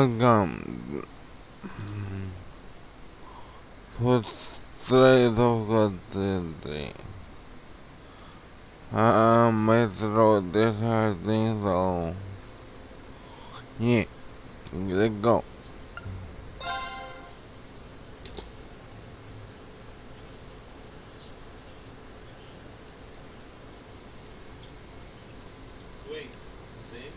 Welcome to Straight of Content. I'm Metro Desjardins, so yeah, let's go. Wait, Zane?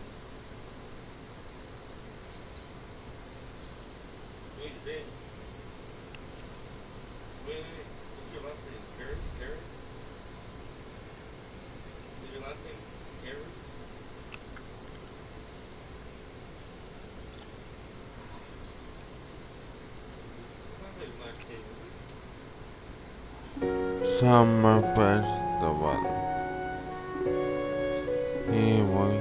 Wait, Zane. Wait, wait, wait. What's your last name? Carrot? Carrots? Is your last name Carrots? Sounds like my kid, is it? Summer Festival. Yeah, boy.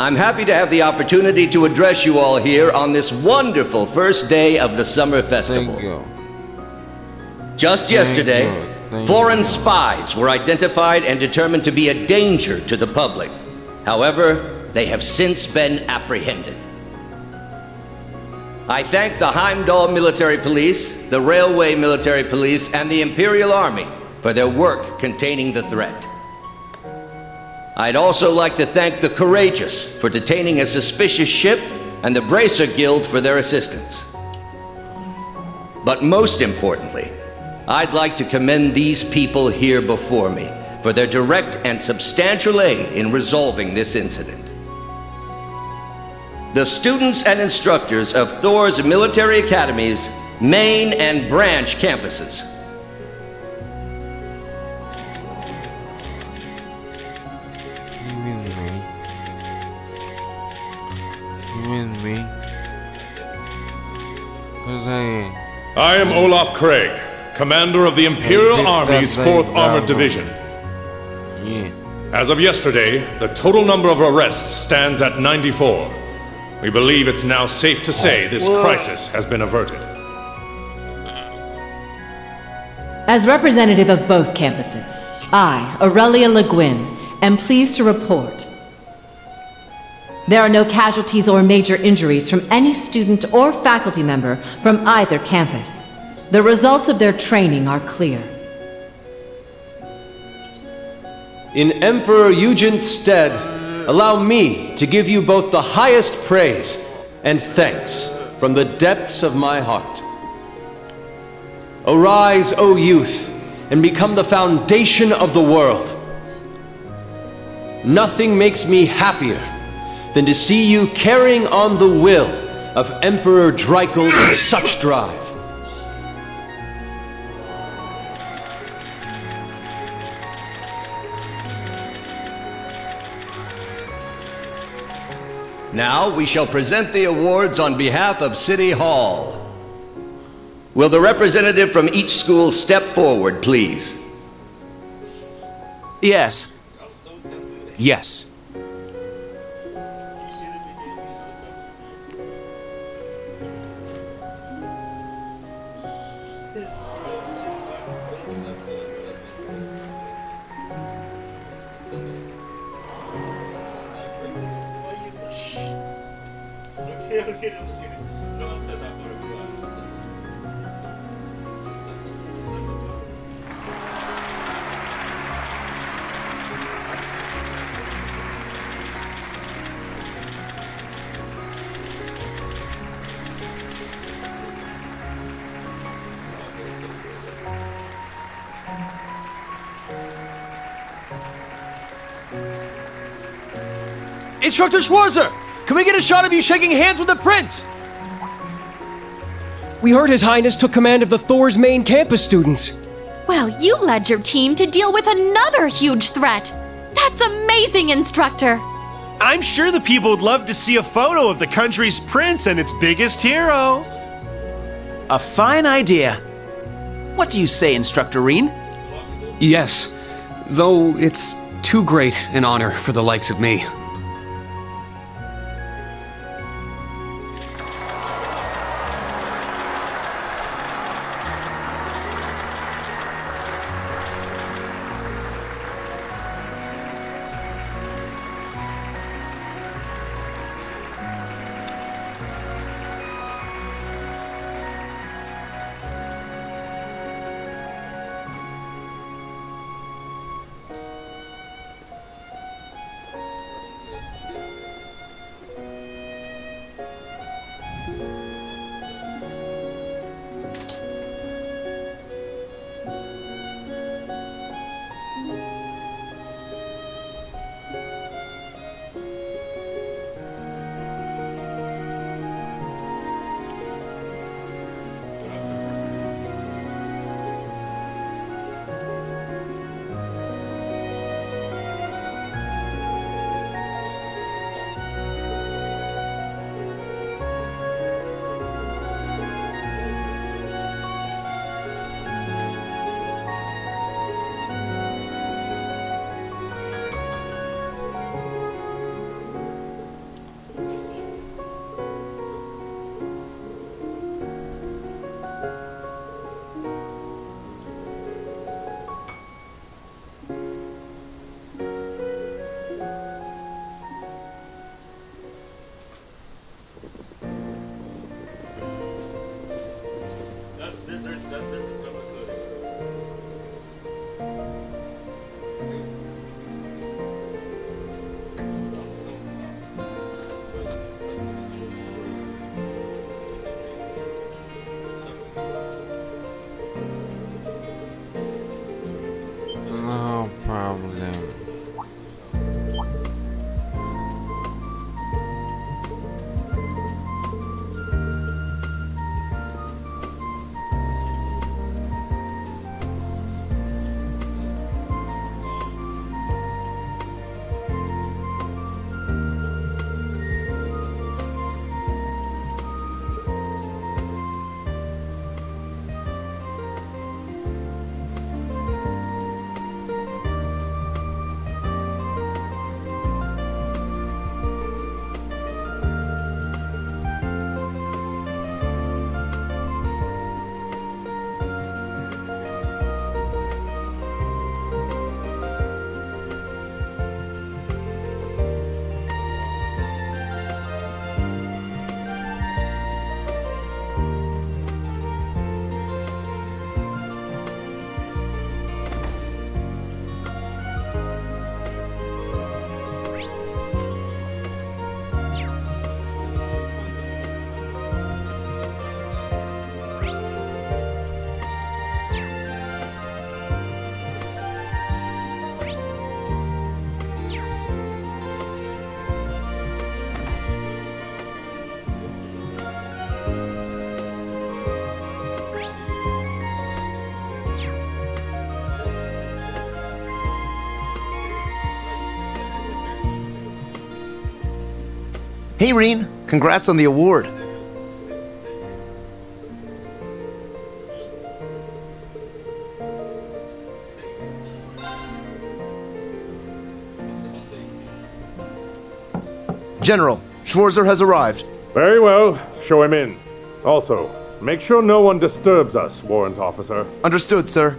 I'm happy to have the opportunity to address you all here on this wonderful first day of the Summer Festival. Thank you. Just Thank yesterday, you. Thank foreign you. spies were identified and determined to be a danger to the public. However, they have since been apprehended. I thank the Heimdall Military Police, the Railway Military Police, and the Imperial Army for their work containing the threat. I'd also like to thank the Courageous for detaining a suspicious ship and the Bracer Guild for their assistance. But most importantly, I'd like to commend these people here before me for their direct and substantial aid in resolving this incident. The students and instructors of Thors military academies, main and branch campuses. You mean me? You mean me? Cause I I am Olaf Craig, commander of the Imperial Army's 4th Armored. Division. yeah. As of yesterday, the total number of arrests stands at 94. We believe it's now safe to say this crisis has been averted. As representative of both campuses, I, Aurelia Le Guin, am pleased to report there are no casualties or major injuries from any student or faculty member from either campus. The results of their training are clear. In Emperor Eugent's stead, allow me to give you both the highest praise and thanks from the depths of my heart. Arise, O youth, and become the foundation of the world. Nothing makes me happier than to see you carrying on the will of Emperor Dreichels with such drive. Now we shall present the awards on behalf of City Hall. Will the representative from each school step forward, please? Yes. I'm so tempted. Yes. Instructor Schwarzer, can we get a shot of you shaking hands with the prince? We heard His Highness took command of the Thors main campus students. Well, you led your team to deal with another huge threat. That's amazing, instructor. I'm sure the people would love to see a photo of the country's prince and its biggest hero. A fine idea. What do you say, Instructor Rean? Yes, though it's too great an honor for the likes of me. Hey, Rean. Congrats on the award. General, Schwarzer has arrived. Very well. Show him in. Also, make sure no one disturbs us, warrant officer. Understood, sir.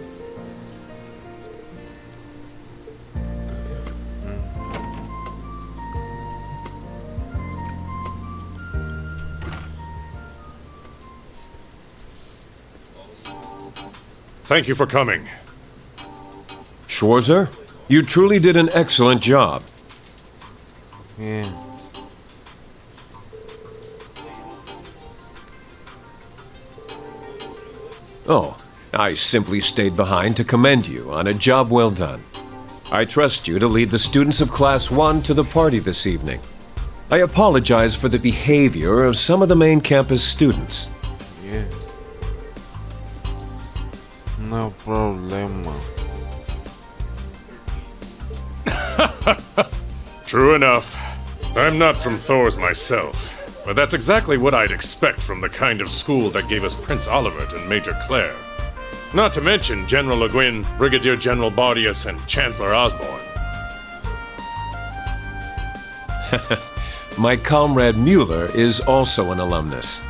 Thank you for coming. Schwarzer, you truly did an excellent job. Yeah. Oh, I simply stayed behind to commend you on a job well done. I trust you to lead the students of Class 1 to the party this evening. I apologize for the behavior of some of the main campus students. No problema. True enough. I'm not from Thors myself, but that's exactly what I'd expect from the kind of school that gave us Prince Olivert and Major Claire. Not to mention General Le Guin, Brigadier General Bardias, and Chancellor Osborne. My comrade Mueller is also an alumnus.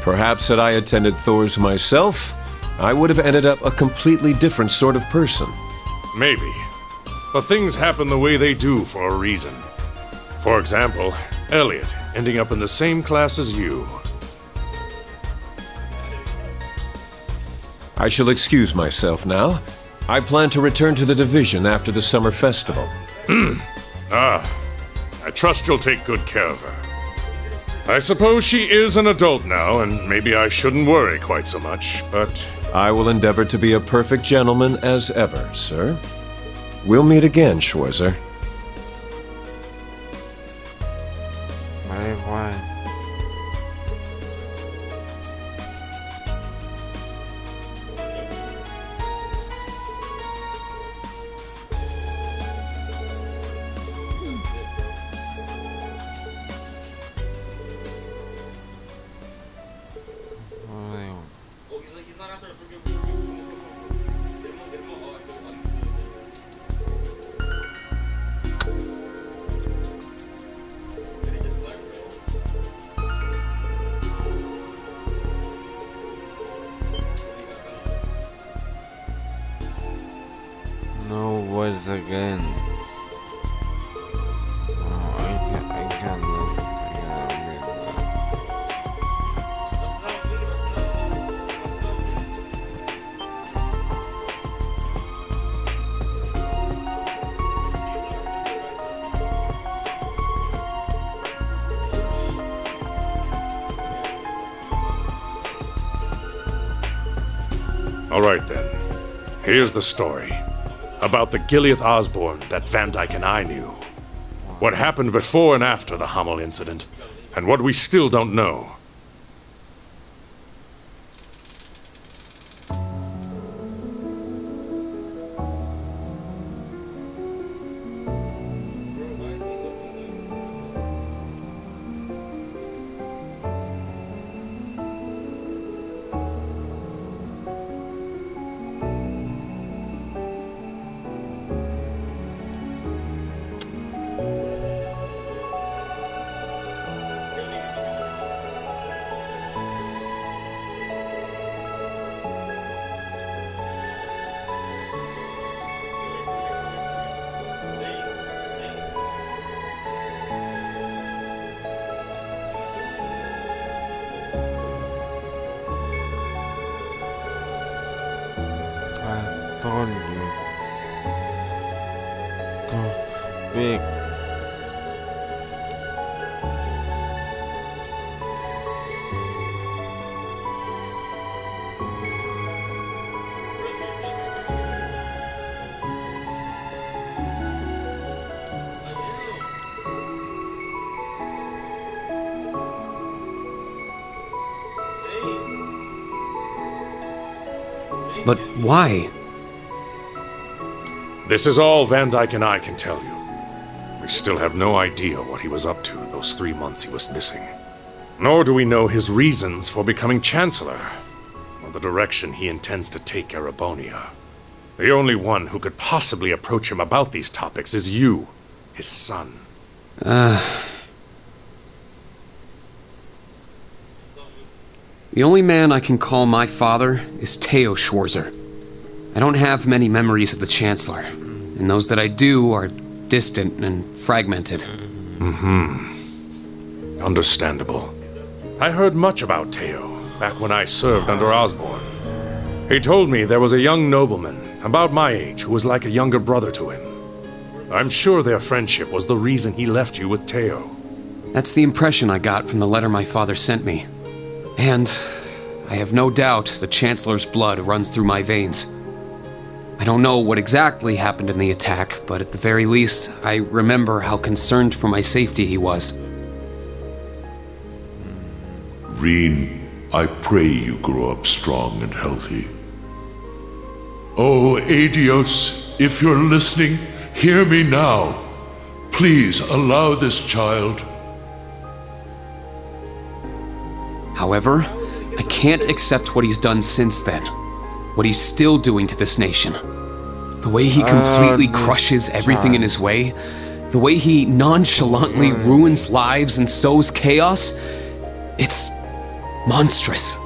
Perhaps had I attended Thors myself, I would have ended up a completely different sort of person. Maybe. But things happen the way they do for a reason. For example, Elliot ending up in the same class as you. I shall excuse myself now. I plan to return to the division after the summer festival. Hmm. ah, I trust you'll take good care of her. I suppose she is an adult now, and maybe I shouldn't worry quite so much, but. I will endeavor to be a perfect gentleman as ever, sir. We'll meet again, Schwarzer. Here's the story. About the Giliath Osborne that Vandyck and I knew. What happened before and after the Hamel incident, and what we still don't know. Why? This is all Vandyck and I can tell you. We still have no idea what he was up to those three months he was missing. Nor do we know his reasons for becoming Chancellor, or the direction he intends to take Erebonia. The only one who could possibly approach him about these topics is you, his son. Uh. The only man I can call my father is Teo Schwarzer. I don't have many memories of the Chancellor, and those that I do are distant and fragmented. Mm hmm. Understandable. I heard much about Teo back when I served under Osborne. He told me there was a young nobleman about my age who was like a younger brother to him. I'm sure their friendship was the reason he left you with Teo. That's the impression I got from the letter my father sent me. And I have no doubt the Chancellor's blood runs through my veins. I don't know what exactly happened in the attack, but at the very least, I remember how concerned for my safety he was. Rean, I pray you grow up strong and healthy. Oh, Aidios, if you're listening, hear me now. Please allow this child. However, I can't accept what he's done since then. What he's still doing to this nation. The way he completely Uh, crushes everything in his way. The way he nonchalantly ruins lives and sows chaos. It's monstrous.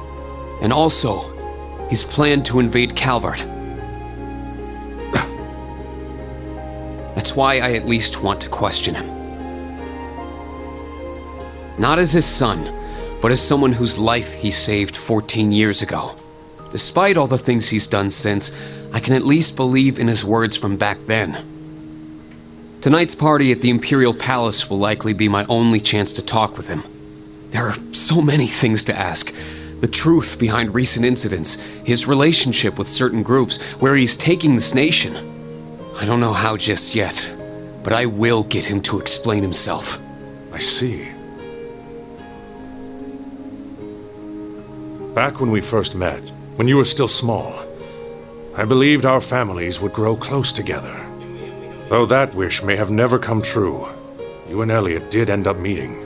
And also, his plan to invade Calvard. That's why I at least want to question him. Not as his son, but as someone whose life he saved 14 years ago. Despite all the things he's done since, I can at least believe in his words from back then. Tonight's party at the Imperial Palace will likely be my only chance to talk with him. There are so many things to ask. The truth behind recent incidents, his relationship with certain groups, where he's taking this nation. I don't know how just yet, but I will get him to explain himself. I see. Back when we first met, when you were still small, I believed our families would grow close together. Though that wish may have never come true, you and Elliot did end up meeting.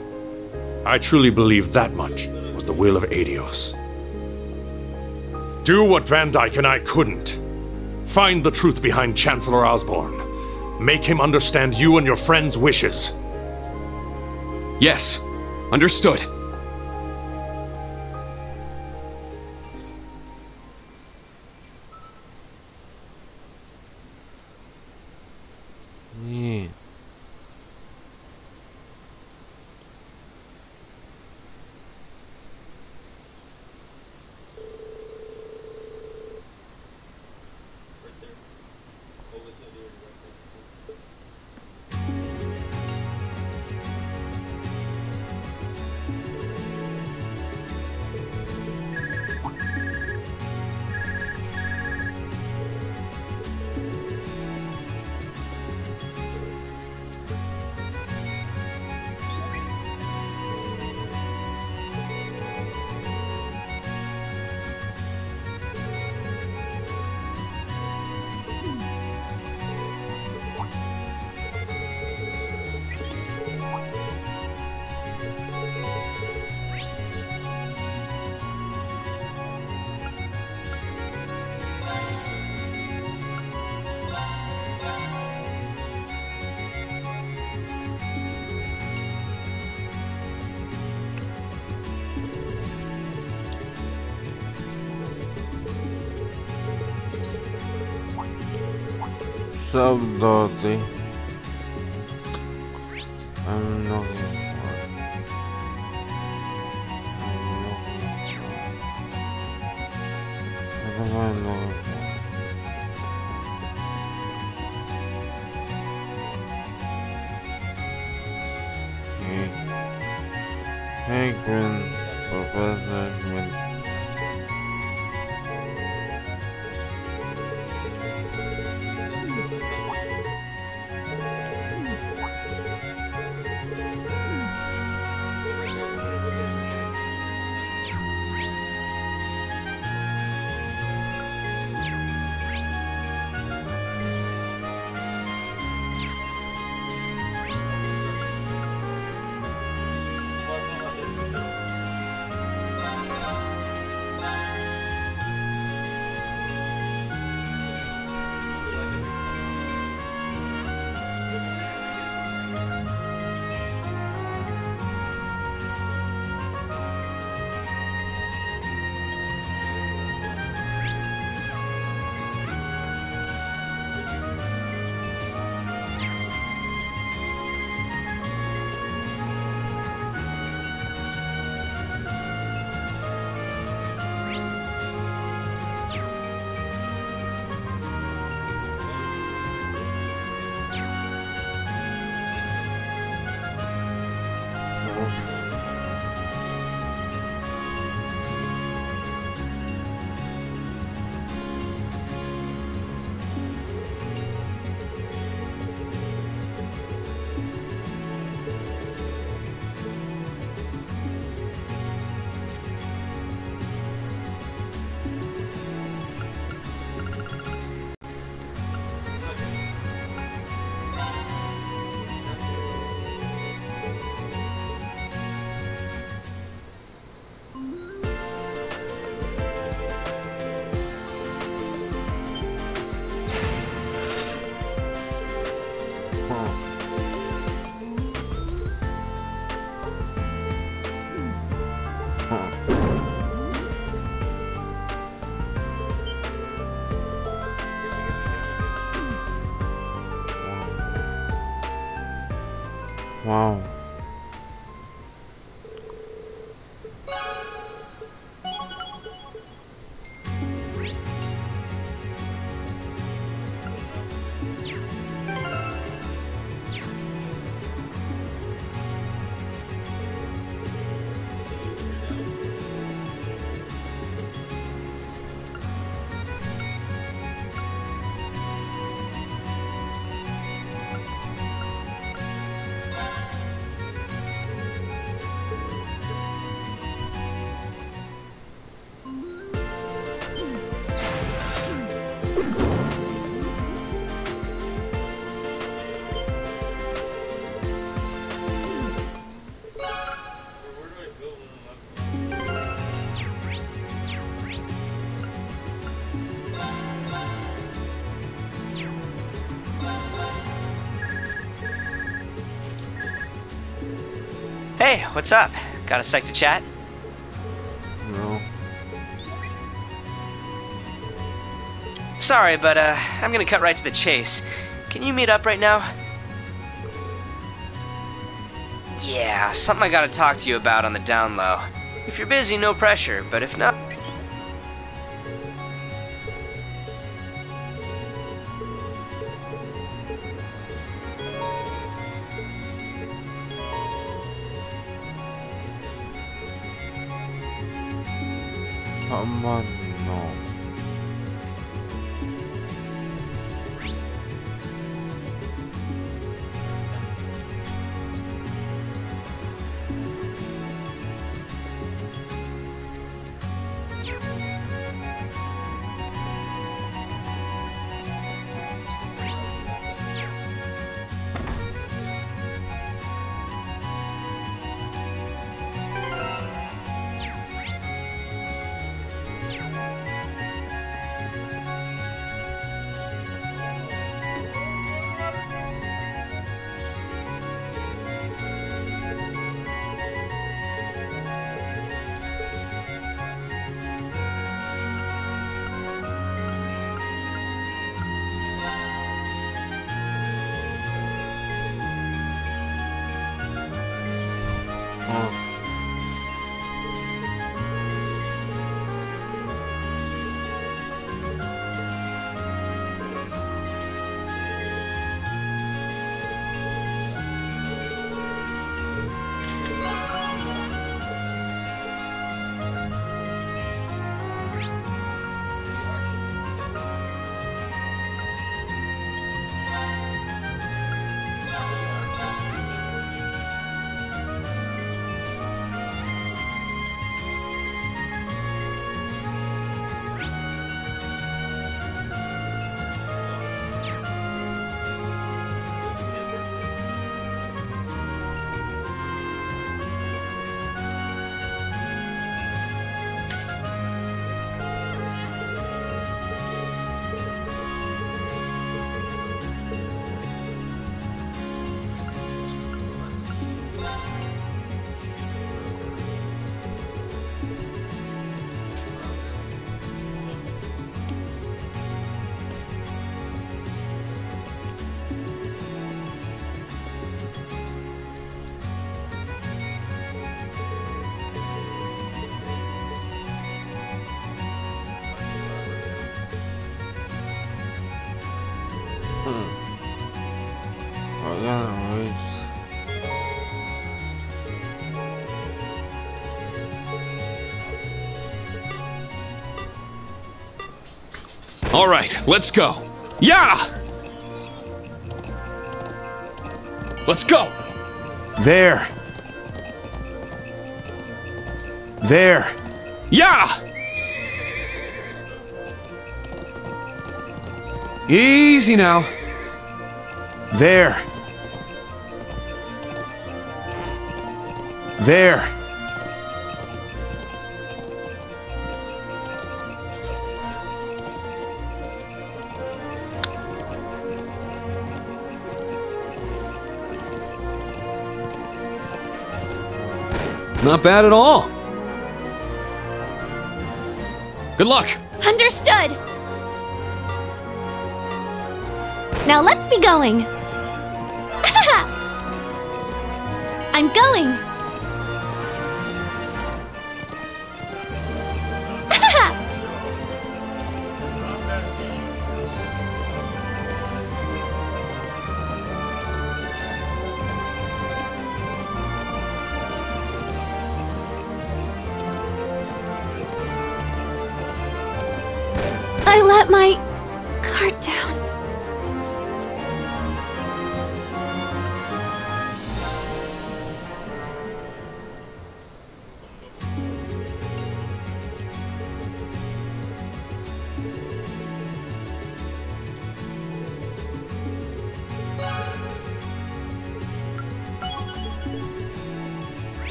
I truly believe that much was the will of Aidios. Do what Vandyck and I couldn't. Find the truth behind Chancellor Osborne. Make him understand you and your friends' wishes. Yes, understood. What's up, Hey, what's up? Got a sec to chat? No. Sorry, but uh, I'm gonna cut right to the chase. Can you meet up right now? Yeah, something I gotta talk to you about on the down low. If you're busy, no pressure, but if not. All right, let's go. Yeah! Let's go! There. There. Yeah! Easy now. There. There. Not bad at all. Good luck. Understood. Now let's be going. I'm going.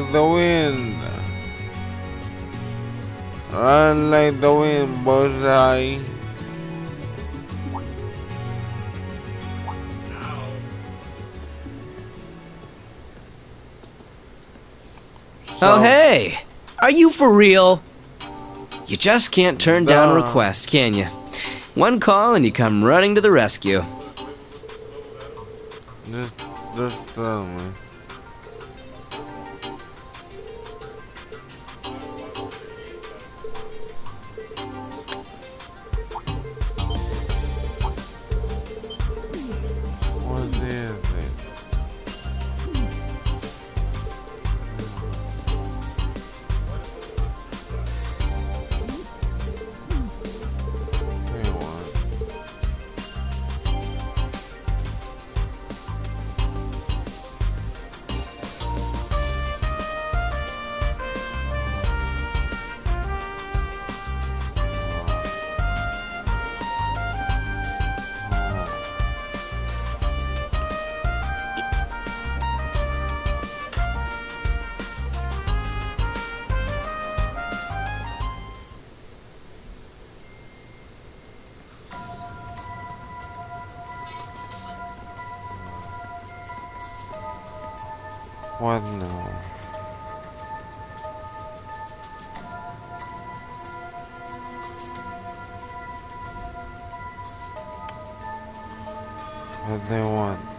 Like the wind. Run like the wind, bullseye. Oh, hey! Are you for real? You just can't turn down a request, can you? One call and you come running to the rescue. Just, just tell me. What now? What they want?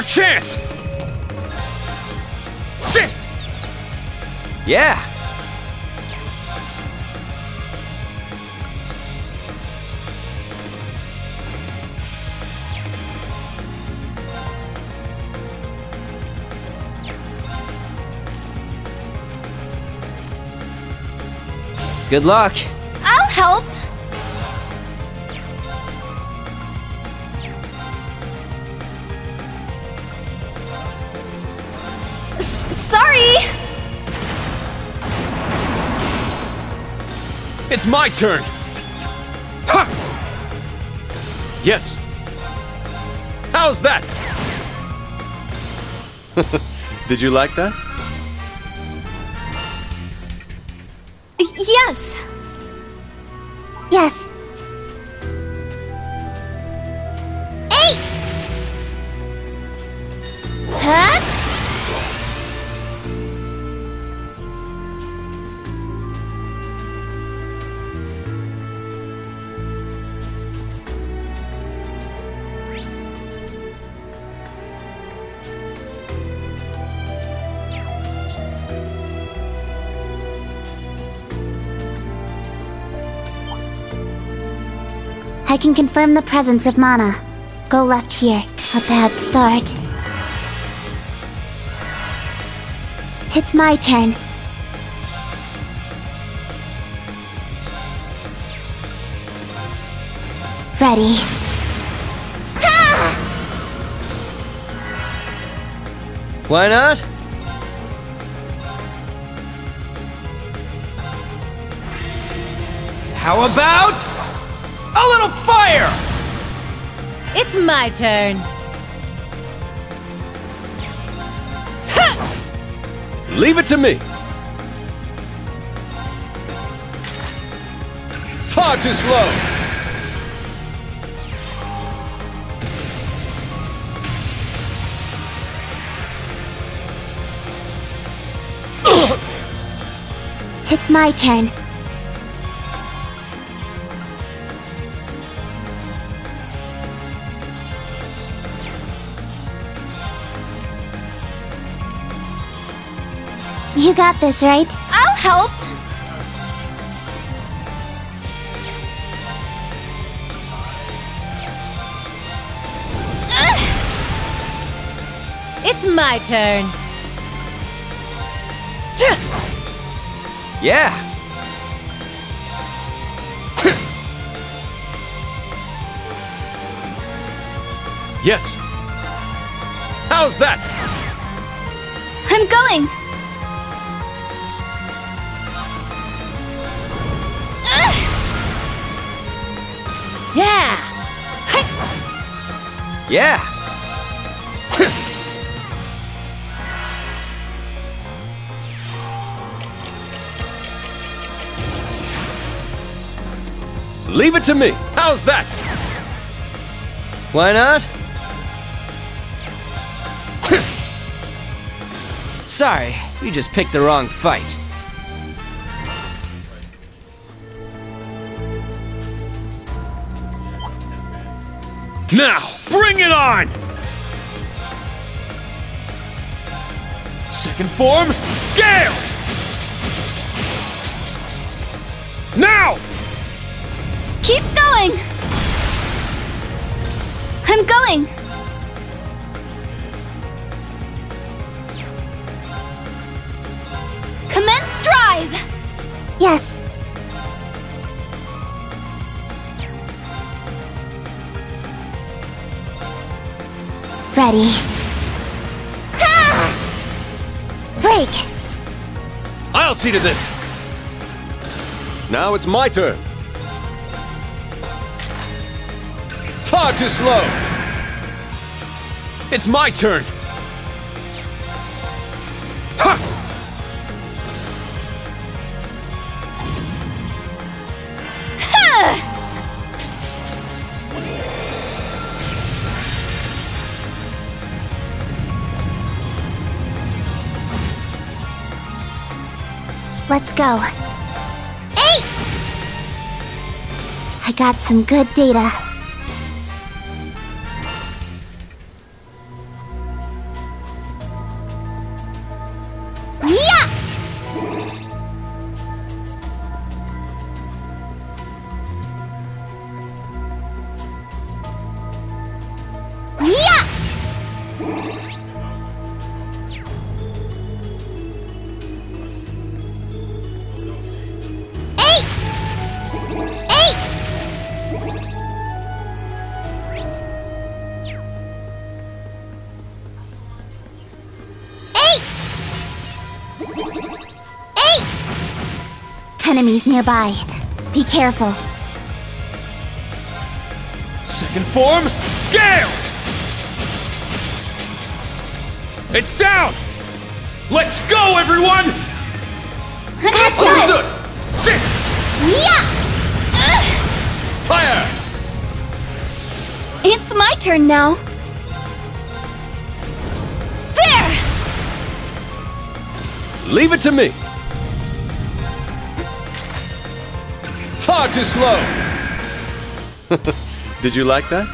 Our chance! Sit! Yeah! Good luck. It's my turn! Ha! Yes. How's that? Did you like that? I can confirm the presence of mana. Go left here. A bad start. It's my turn. Ready. Why not? How about a little fire? It's my turn. Leave it to me. Far too slow. It's my turn. Got this, right? I'll help. It's my turn. Yeah. Yes. How's that? I'm going. Yeah. Leave it to me. How's that? Why not? Sorry, you just picked the wrong fight. On! Second form, Gale! Now! Keep going. I'm going. Ready. Ah! Break. I'll see to this. Now it's my turn. Far too slow. It's my turn. Let's go. Eight! I got some good data. Nearby. Be careful. second form, Gale! It's down! Let's go, everyone! Understood. Sit! Yeah. Fire! It's my turn now. There. Leave it to me. Far too slow. Did you like that?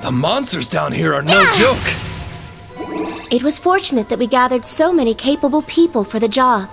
The monsters down here are no joke. It was fortunate that we gathered so many capable people for the job.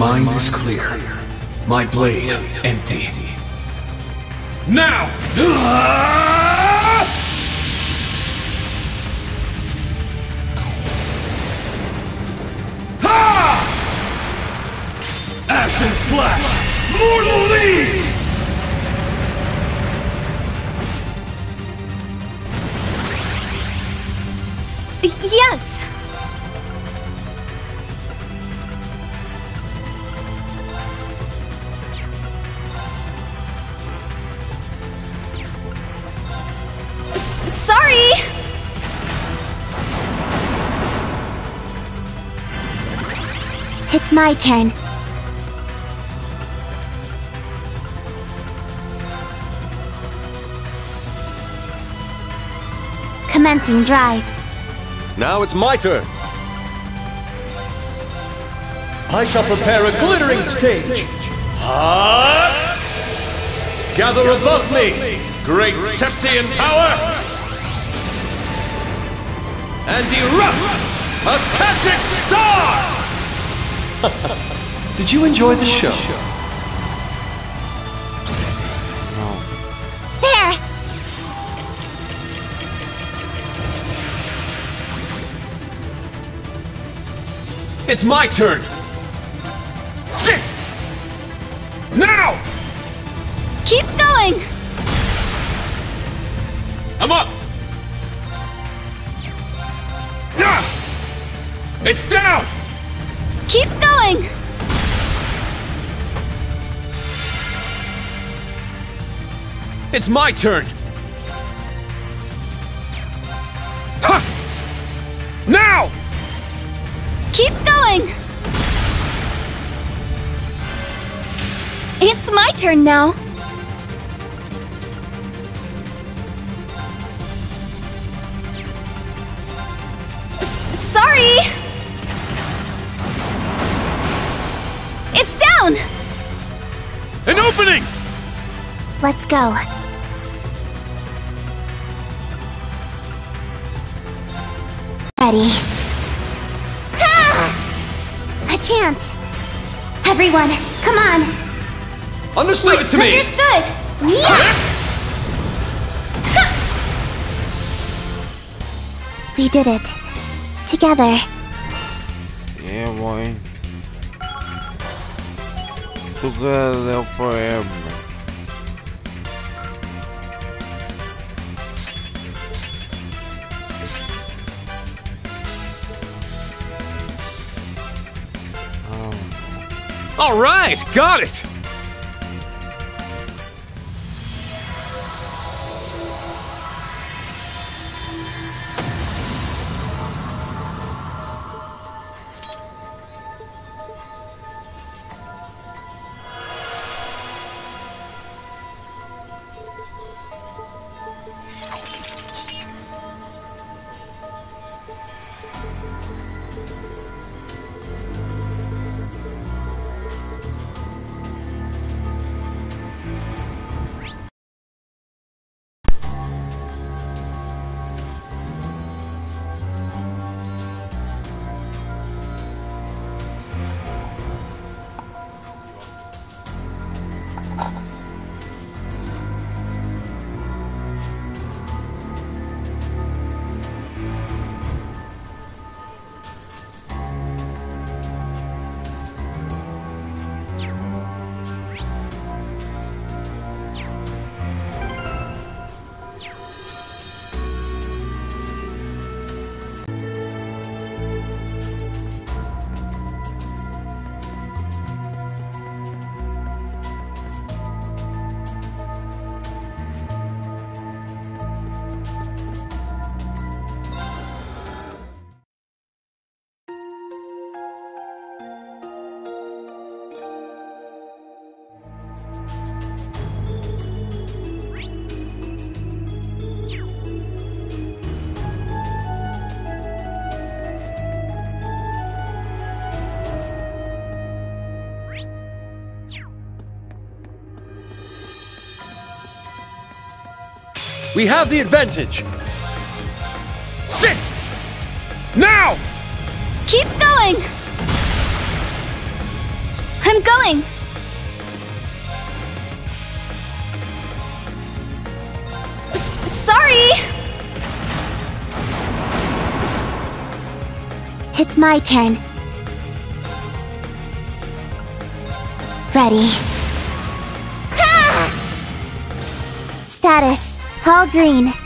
Mind is clear. My blade empty. Now! Ah! Ashen Slash! Mortal Leaves! Yes! It's my turn. Commencing drive. Now it's my turn. I shall prepare a glittering stage. Ah! Gather above me, great Septian power, and erupt, Akashic Star! Did you enjoy the show? There! It's my turn! It's my turn! Now! Keep going! It's my turn now. S- sorry! It's down! An opening! Let's go. Ready. Ah! A chance. Everyone, come on. Understood Leave it to me! Understood. Yeah! We did it. Together. Yeah, boy. Together forever. All right, got it! We have the advantage. Sit! Now! Keep going! I'm going! Sorry! It's my turn. Ready. Status. All green.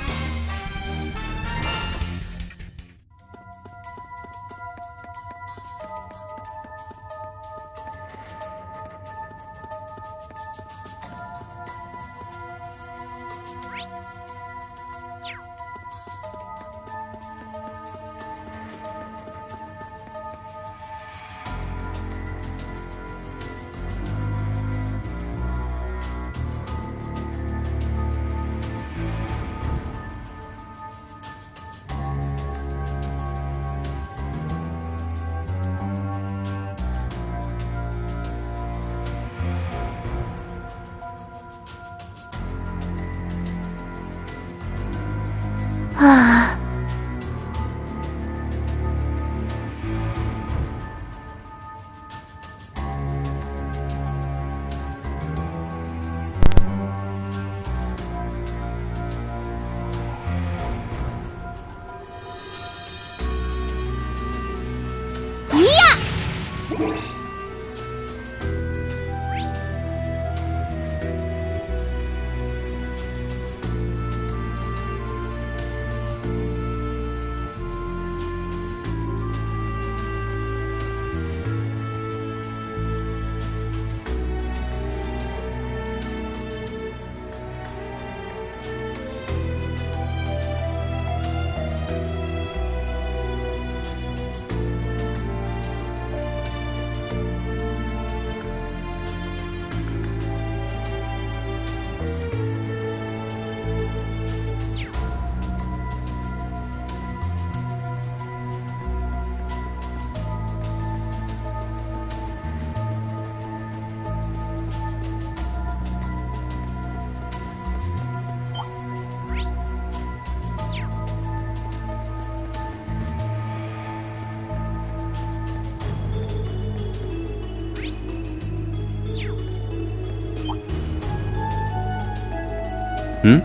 Hmm?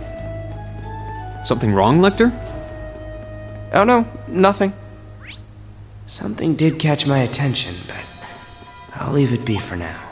Something wrong, Lechter? Oh no, nothing. Something did catch my attention, but I'll leave it be for now.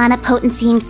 Mana potency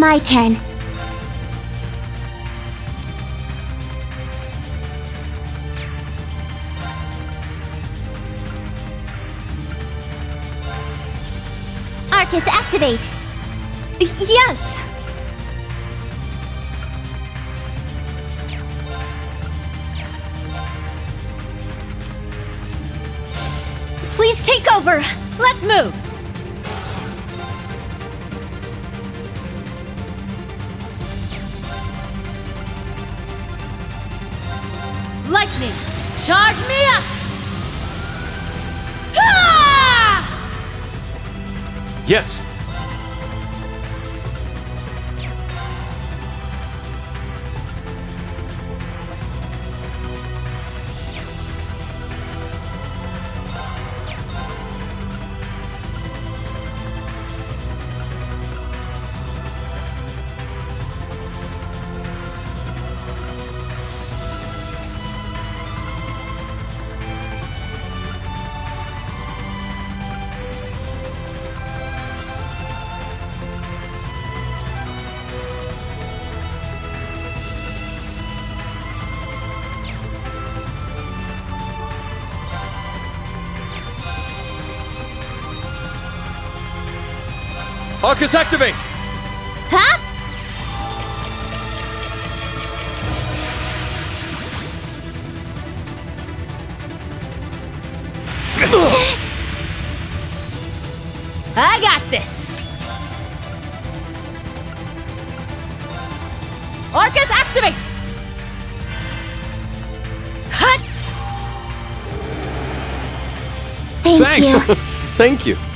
my turn. Arcus, activate! Yes! Yes. Arcus, activate! Huh? I got this! Arcus, activate! Hut! Thank Thanks. you. Thank you.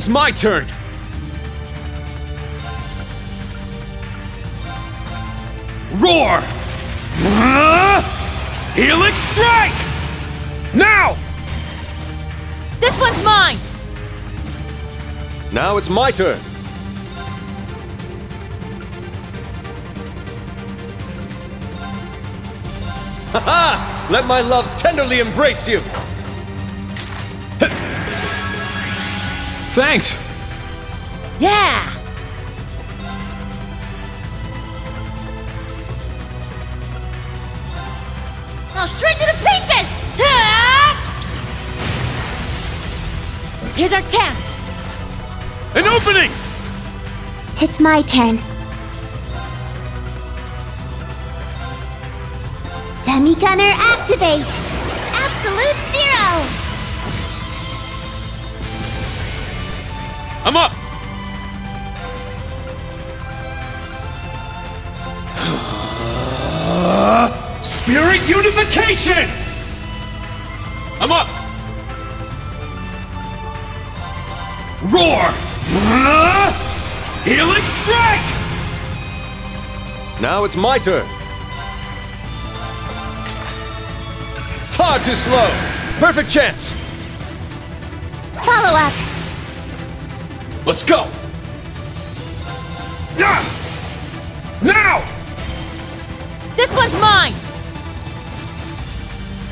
It's my turn. Roar! Helix strike! Now! This one's mine! Now it's my turn. Ha ha! Let my love tenderly embrace you! Thanks. Yeah! Now straight to the pieces! Here's our chance! An opening! It's my turn. Demi Gunner, activate! It's my turn. Far too slow. Perfect chance. Follow up! Let's go! Yeah! Now! This one's mine!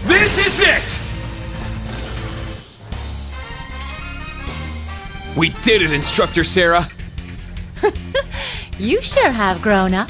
This is it! We did it, Instructor Sara! You sure have grown up.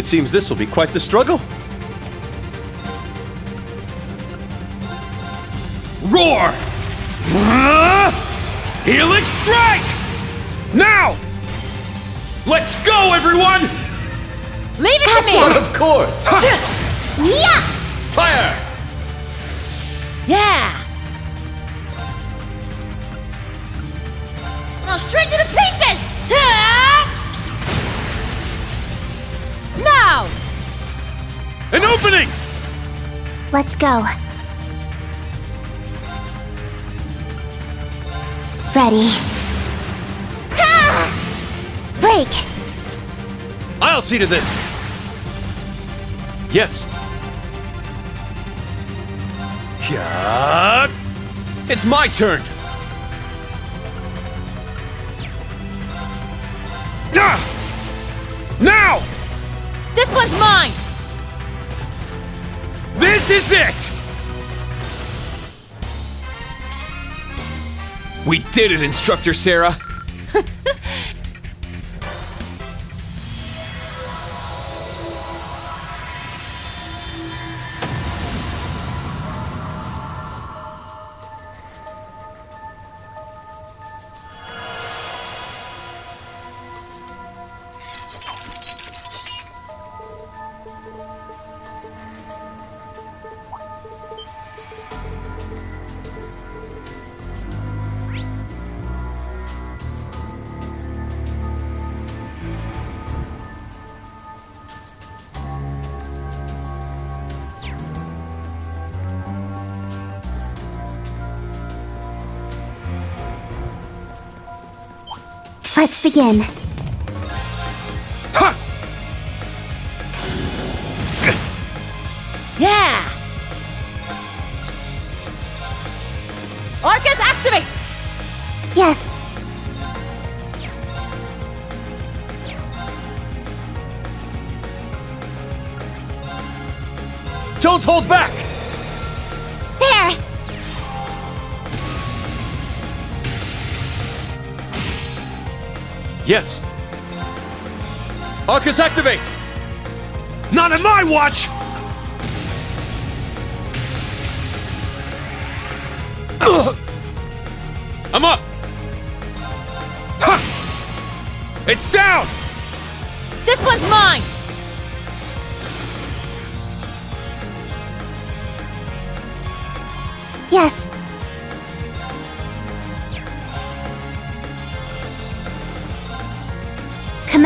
It seems this will be quite the struggle. Roar! Helix strike! Now! Let's go, everyone! Leave it to me! Of course! yeah! Fire! Yeah! Now straight to the pieces! Now! An opening! Let's go. Ready. Ah! Break. I'll see to this. Yes. Yeah. It's my turn. Now! This one's mine! This is it! We did it, Instructor Sara! begin. Yes. Arcus activate! Not on my watch! I'm up! Ha! It's down! This one's mine!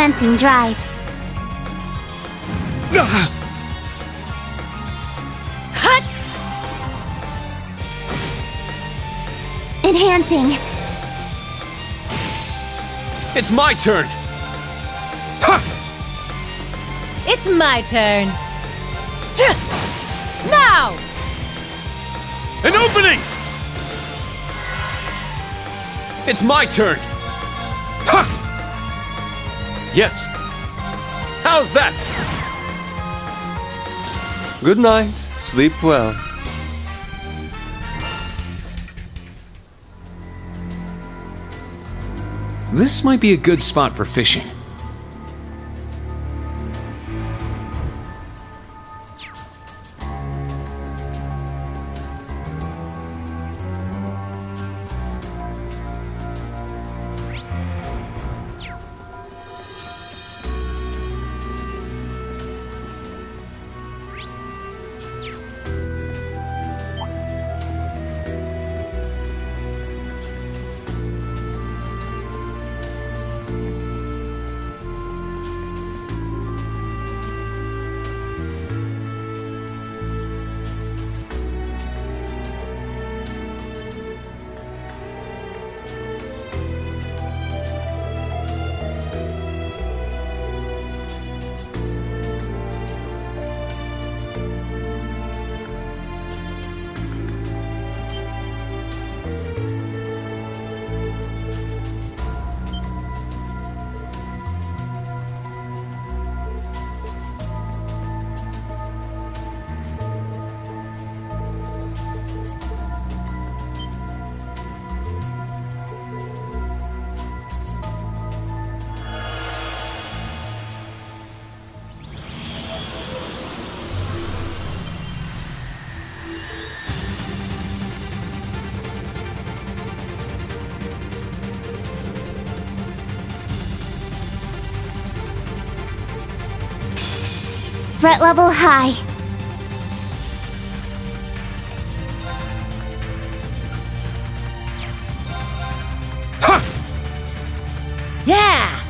Commencing drive. Cut! Enhancing. It's my turn! It's my turn! Now! An opening! It's my turn! Yes. How's that? Good night. Sleep well. This might be a good spot for fishing. Threat level high. Huh. Yeah!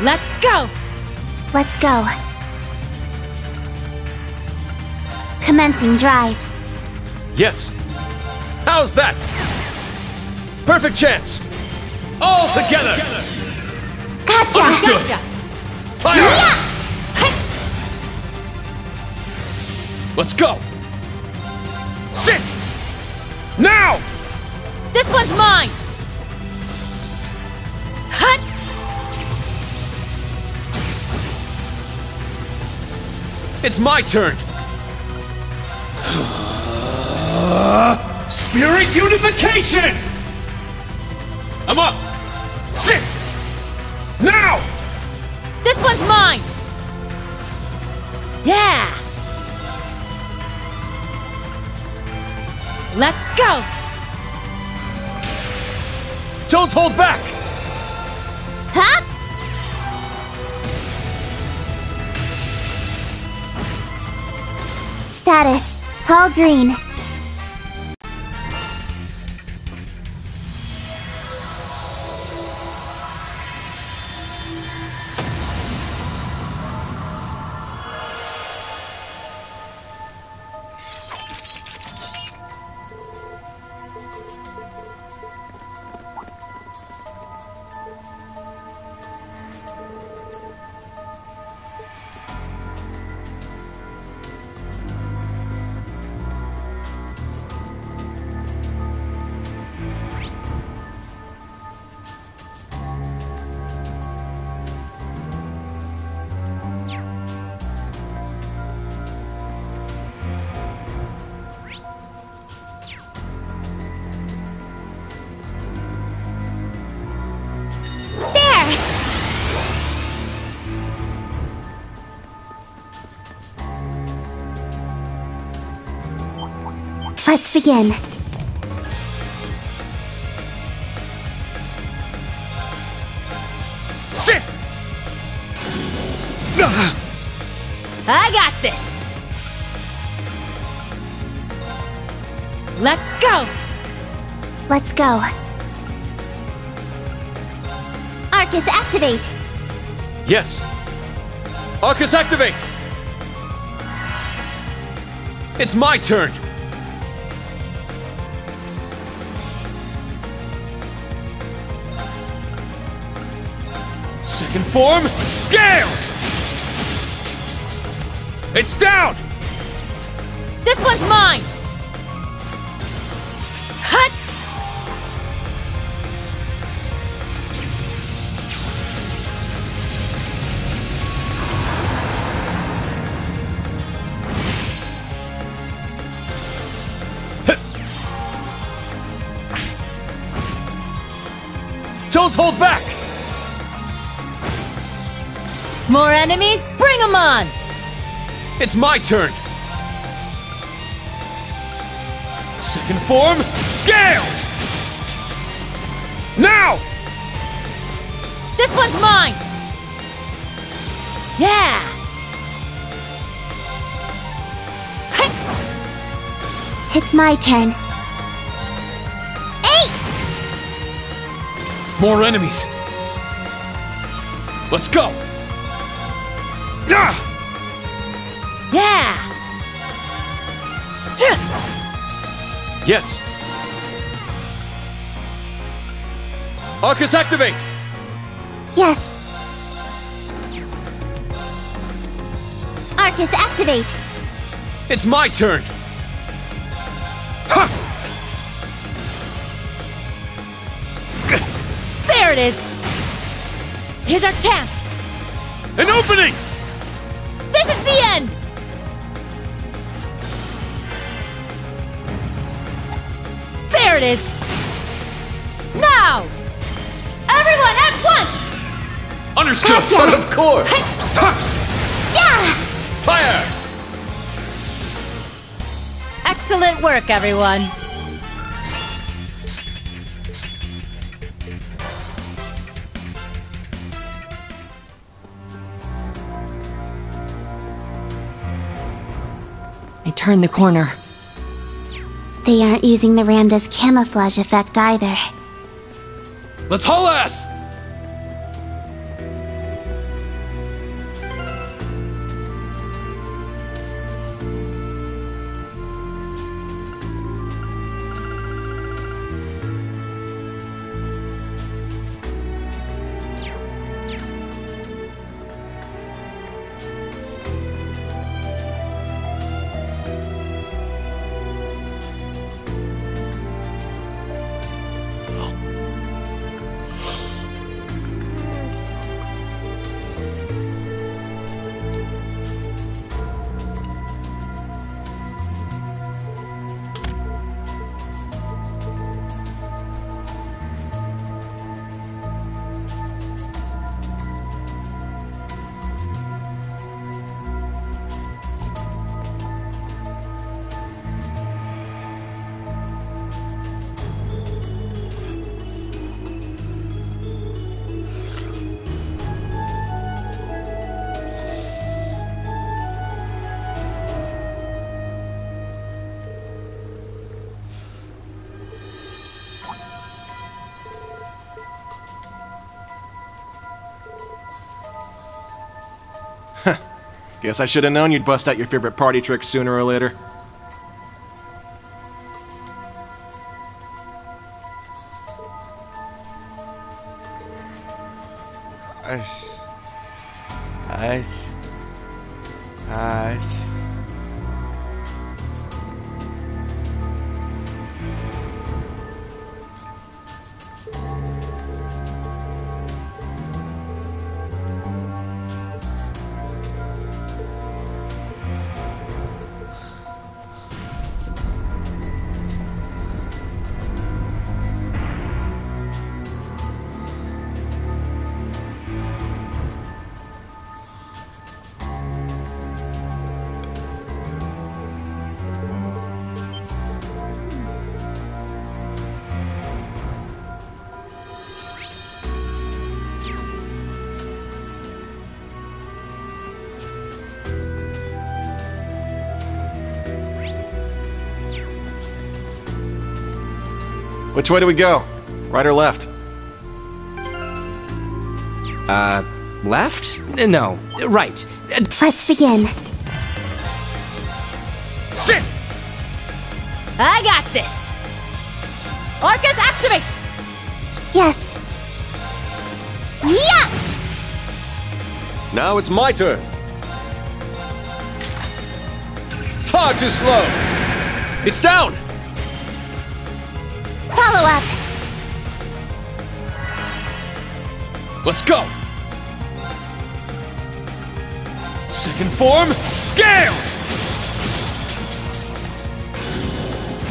Let's go! Let's go. Commencing drive. Yes. How's that? Perfect chance. All together. Gotcha! Understood. Gotcha! Fire! Let's go. Sit. Now. This one's mine! Hut! It's my turn. Spirit unification. I'm up. Sit. Now. This one's mine! Yeah! Let's go! Don't hold back. Huh? Status. All green. Begin. Sit. I got this! Let's go! Let's go. Arcus, activate! Yes. Arcus activate. It's my turn. Form, Gale! It's down! This one's mine! Hut! Don't hold back! More enemies? Bring them on! It's my turn! Second form, Gale! Now! This one's mine! Yeah! It's my turn. Eight! More enemies! Let's go! Ah! Yeah! Yes! Arcus activate! Yes. Arcus, activate! It's my turn! There it is! Here's our chance! An opening! Understood! Gotcha. of course! yeah. Fire! Excellent work, everyone! I turned the corner. They aren't using the Ramda's camouflage effect either. Let's haul ass! Guess I should have known you'd bust out your favorite party trick sooner or later. Which way do we go? Right or left? Uh, left? No, right. Let's begin. Sit! I got this! Arcus, activate! Yes. Yeah! Now it's my turn. Far too slow. It's down. Let's go! Second form, Gale!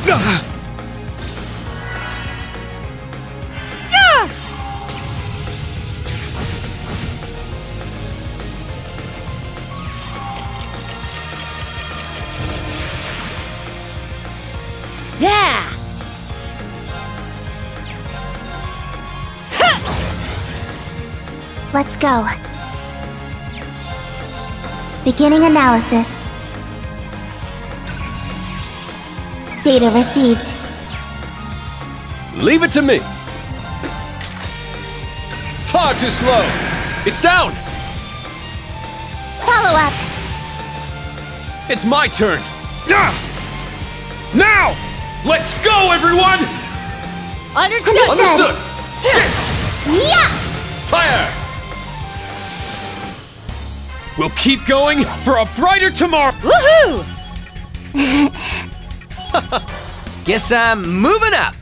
Yeah! Go. Beginning analysis. Data received. Leave it to me. Far too slow. It's down. Follow up. It's my turn! Yeah! Now! Let's go, everyone! Understood! Understood! Yeah! Fire! We'll keep going for a brighter tomorrow! Woohoo! Guess I'm moving up.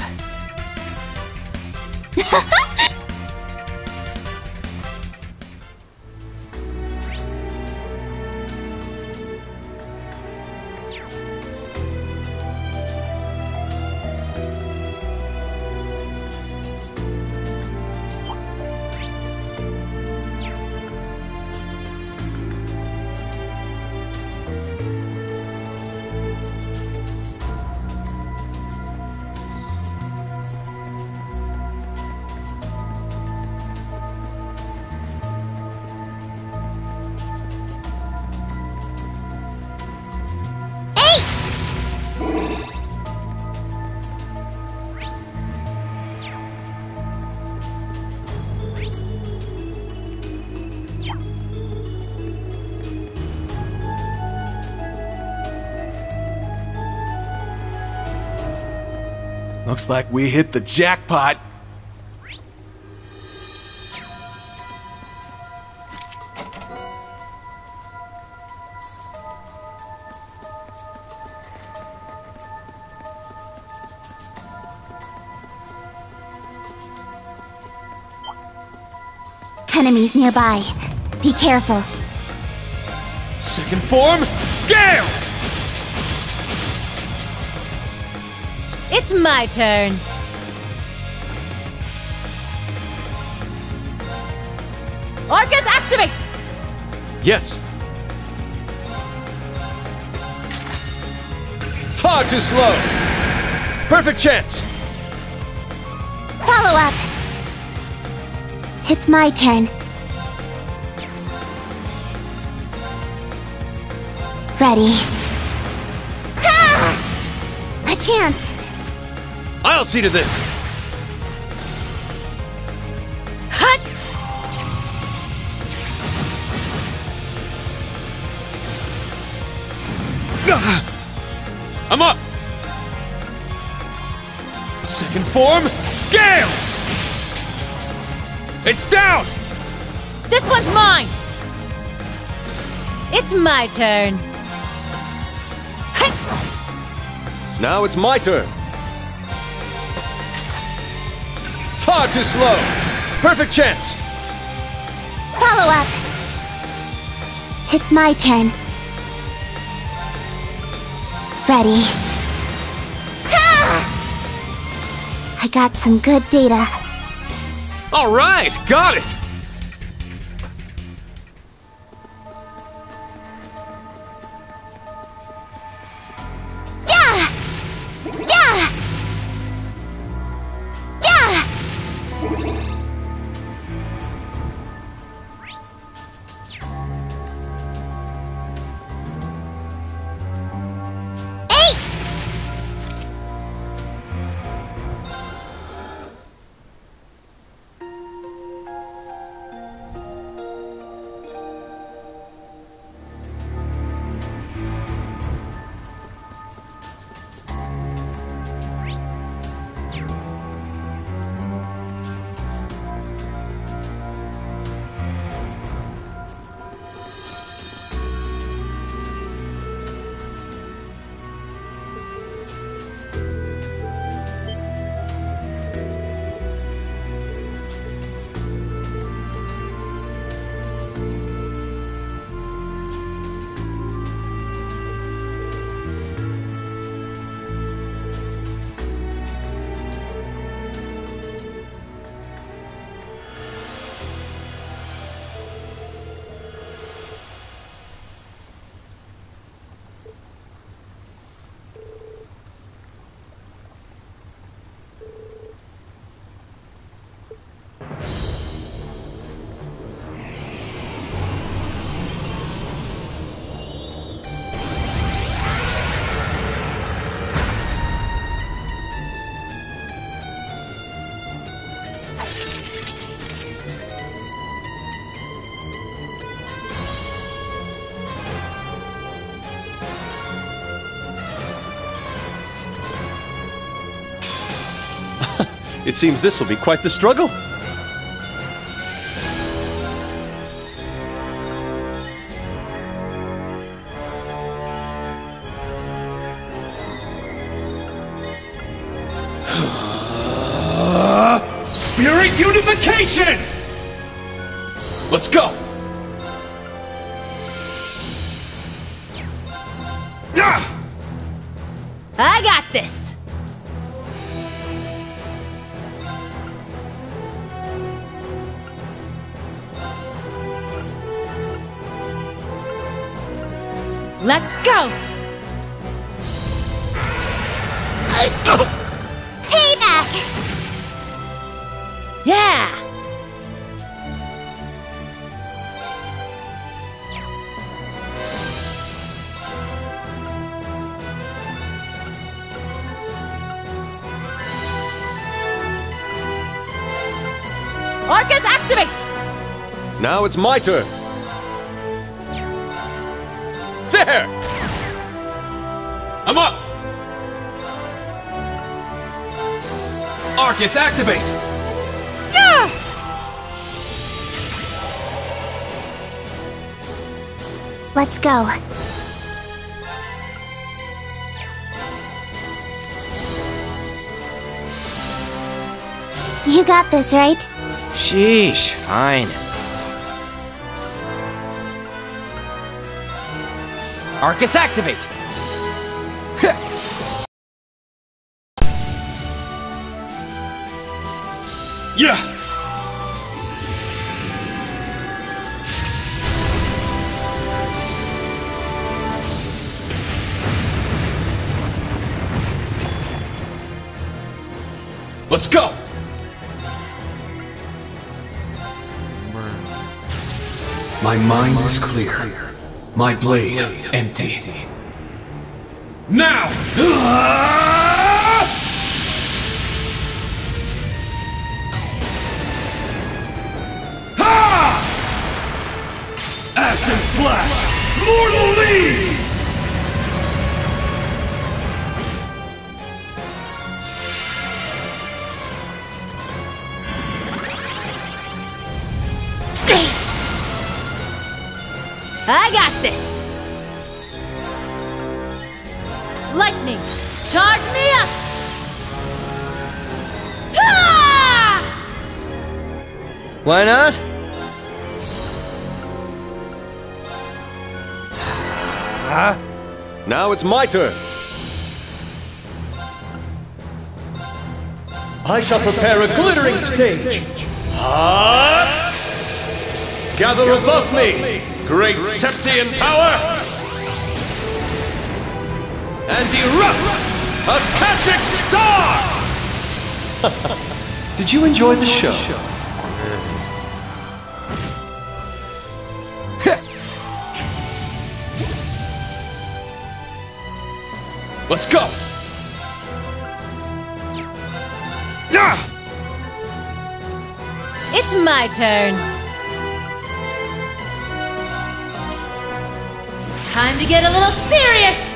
Looks like we hit the jackpot. Enemies nearby. Be careful. Second form, Gale! It's my turn. Arcus, activate! Yes. Far too slow. Perfect chance. Follow up. It's my turn. Ready. Ah! A chance. I'll see to this. Hut! I'm up. Second form, Gale! It's down! This one's mine! It's my turn. Now it's my turn. Far too slow. Perfect chance. Follow up. It's my turn. Ready. Ah! I got some good data. All right, got it. It seems this will be quite the struggle. Spirit unification! Let's go! I got this! Let's go! Payback! Yeah! Arcus, activate! Now it's my turn. Arcus, activate! Yeah! Let's go. You got this, right? Sheesh, fine. Arcus, activate! My mind is clear. My blade empty. Now! Why not? Now it's my turn. I shall prepare a glittering stage. Gather above me, great Septian power, and erupt, Akashic Star! Did you enjoy the show? Let's go! It's my turn. Time to get a little serious!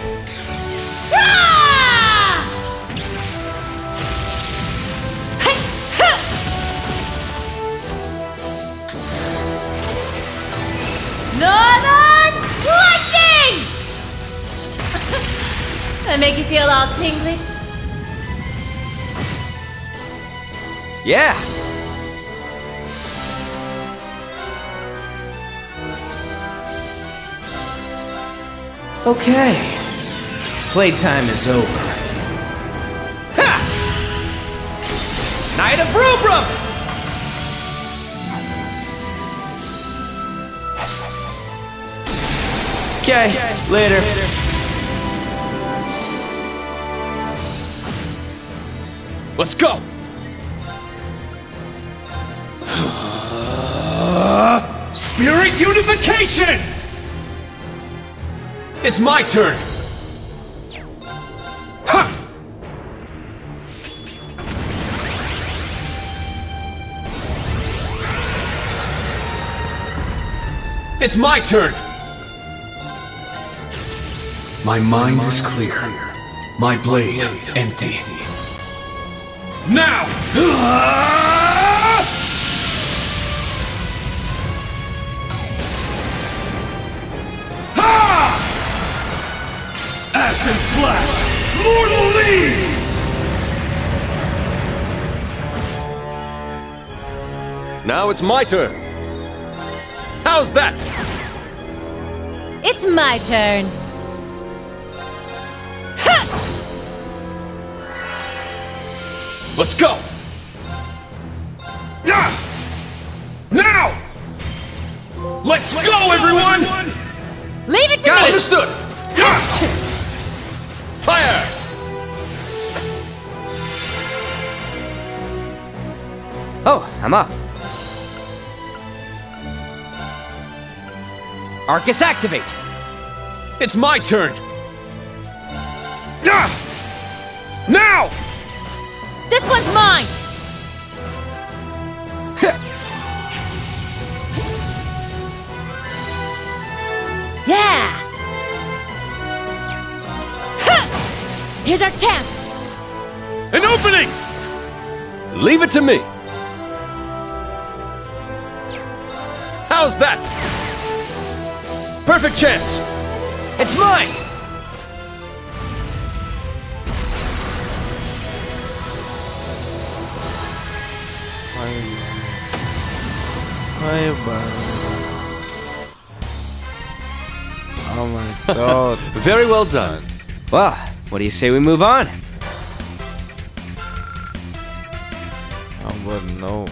Make you feel all tingly? Yeah! Okay. Playtime is over. Ha! Knight of Rubrum! Okay, later. Let's go! Spirit Unification! It's my turn! It's my turn! My mind is clear. My blade empty. Now! Ha! Ashen Slash! Mortal Leaves! Now it's my turn. How's that? It's my turn. Let's go! Now! Now! Let's go, everyone! Leave it to Got me! understood! Fire! Oh, I'm up. Arcus, activate! It's my turn! This one's mine! yeah! Here's our chance! An opening! Leave it to me. How's that? Perfect chance! It's mine! Oh my god. Very well done. Well, what do you say we move on? I Oh, but no.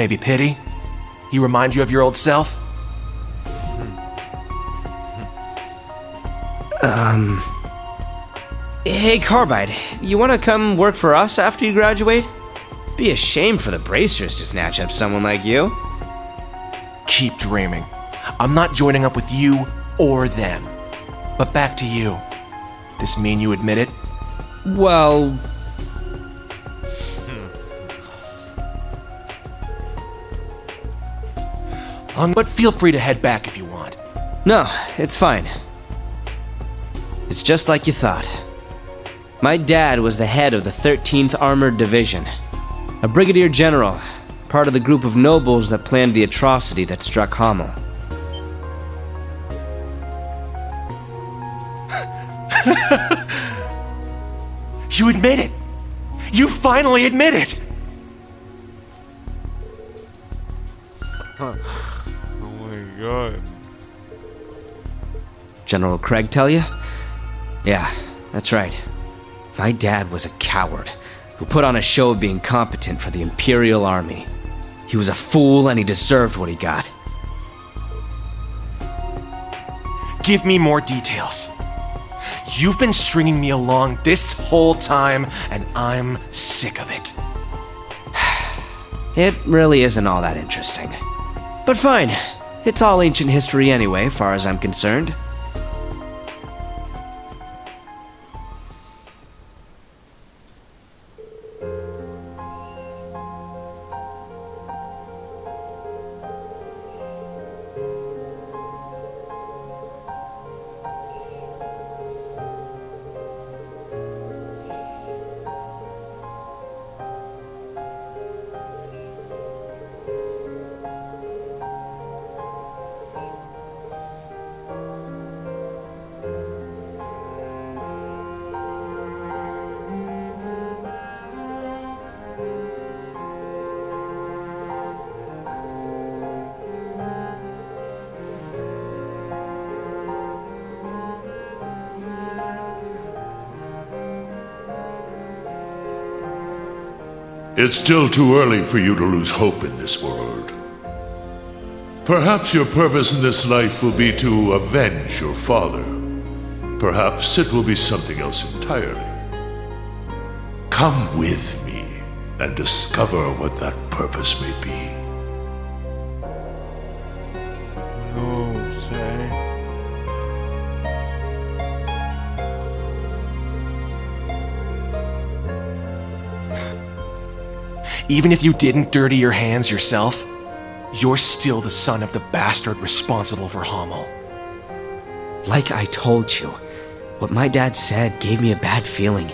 Maybe pity? He reminds you of your old self? Um. Hey, Carbide, you want to come work for us after you graduate? Be a shame for the Bracers to snatch up someone like you. Keep dreaming. I'm not joining up with you or them. But back to you. This mean you admit it? Well. Um, but feel free to head back if you want. No, it's fine. It's just like you thought. My dad was the head of the 13th Armored Division, a brigadier general, part of the group of nobles that planned the atrocity that struck Hamel. You admit it! You finally admit it! oh General Craig tell you? Yeah, that's right. My dad was a coward who put on a show of being competent for the Imperial Army. He was a fool and he deserved what he got. Give me more details. You've been stringing me along this whole time, and I'm sick of it. It really isn't all that interesting. But fine, it's all ancient history anyway, far as I'm concerned. It's still too early for you to lose hope in this world. Perhaps your purpose in this life will be to avenge your father. Perhaps it will be something else entirely. Come with me and discover what that purpose may be. Even if you didn't dirty your hands yourself, you're still the son of the bastard responsible for Hamel. Like I told you, what my dad said gave me a bad feeling,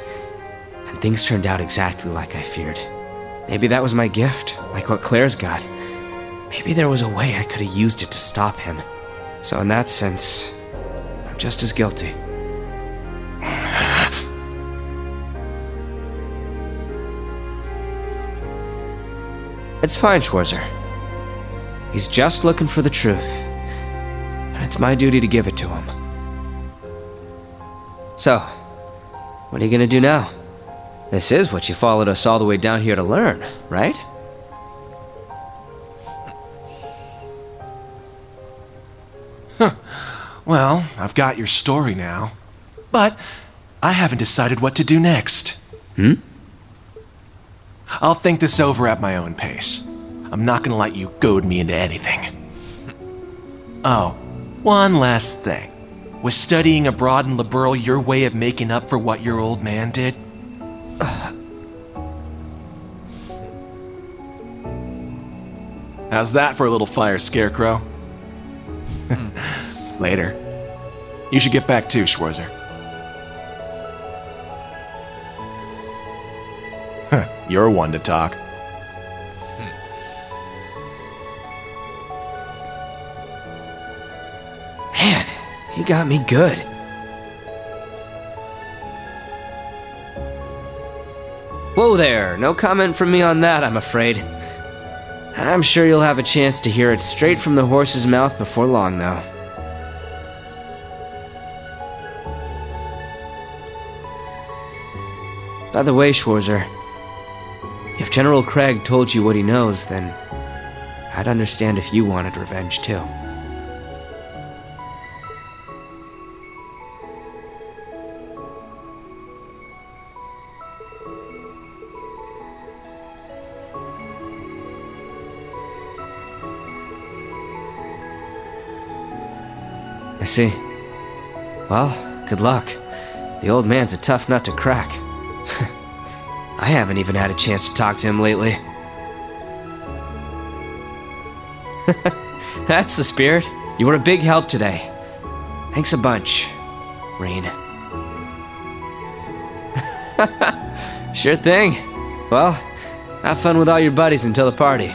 and things turned out exactly like I feared. Maybe that was my gift, like what Claire's got. Maybe there was a way I could have used it to stop him. So, in that sense, I'm just as guilty. It's fine, Schwarzer. He's just looking for the truth. And it's my duty to give it to him. So, what are you gonna do now? This is what you followed us all the way down here to learn, right? Well, I've got your story now. But I haven't decided what to do next. Hmm? I'll think this over at my own pace. I'm not gonna let you goad me into anything. Oh, one last thing. Was studying abroad in Liberl your way of making up for what your old man did? How's that for a little fire, Scarecrow? Later. You should get back too, Schwarzer. You're one to talk. Man, he got me good. Whoa there, no comment from me on that, I'm afraid. I'm sure you'll have a chance to hear it straight from the horse's mouth before long, though. By the way, Schwarzer, if General Craig told you what he knows, then I'd understand if you wanted revenge too. I see. Well, good luck. The old man's a tough nut to crack. I haven't even had a chance to talk to him lately. That's the spirit. You were a big help today. Thanks a bunch, Rean. sure thing. Well, have fun with all your buddies until the party.